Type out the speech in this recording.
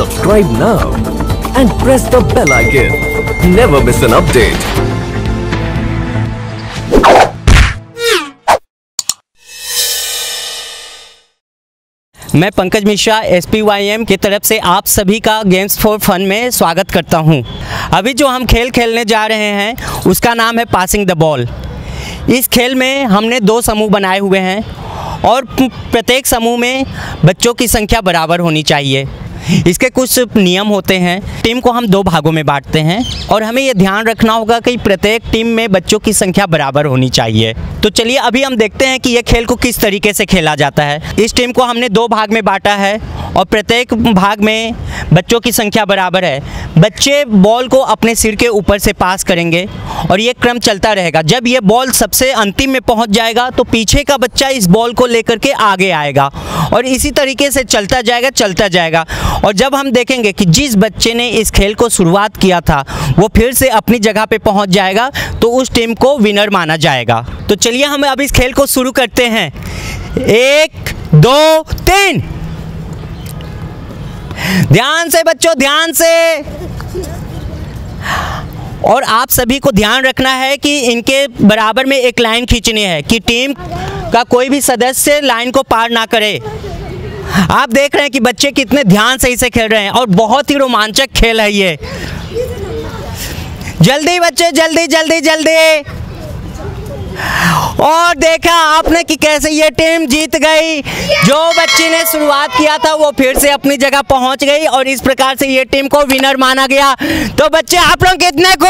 Subscribe now and press the bell icon. Never miss an update. मैं Pankaj Mishra S की तरफ़ से आप सभी का गेम्स फॉर फन में स्वागत करता हूँ। अभी जो हम खेल खेलने जा रहे हैं, उसका नाम है पासिंग द बॉल इस खेल में हमने दो समूह बनाए हुए हैं और प्रत्येक समूह में बच्चों की संख्या बराबर होनी चाहिए इसके कुछ नियम होते हैं। टीम को हम दो भागों में बांटते हैं और हमें ये ध्यान रखना होगा कि प्रत्येक टीम में बच्चों की संख्या बराबर होनी चाहिए। तो चलिए अभी हम देखते हैं कि यह खेल को किस तरीके से खेला जाता है। इस टीम को हमने दो भाग में बांटा है और प्रत्येक भाग में बच्चों की संख्या बराबर है। बच्चे बॉल को अपने सिर के ऊपर से पास करेंगे और ये क्रम चलता रहेगा। जब ये बॉल सबसे अंतिम में पहुँच जाएगा तो पीछे का बच्चा इस बॉल को लेकर के आगे आएगा और इसी तरीके से चलता जाएगा चलता जाएगा। और जब हम देखेंगे कि जिस बच्चे ने इस खेल को शुरुआत किया था, वो फिर से अपनी जगह पे पहुँच जाएगा तो उस टीम को विनर माना जाएगा। तो चलिए हम अब इस खेल को शुरू करते हैं। एक, दो, तीन। ध्यान से बच्चों, ध्यान से। और आप सभी को ध्यान रखना है कि इनके बराबर में एक लाइन खींचनी है कि टीम का कोई भी सदस्य लाइन को पार ना करे। आप देख रहे हैं कि बच्चे कितने ध्यान से इसे खेल रहे हैं और बहुत ही रोमांचक खेल है ये। जल्दी बच्चे, जल्दी जल्दी जल्दी। और देखा आपने कि कैसे ये टीम जीत गई। जो बच्ची ने शुरुआत किया था वो फिर से अपनी जगह पहुँच गई और इस प्रकार से ये टीम को विनर माना गया। तो बच्चे, आप लोग कितने खुश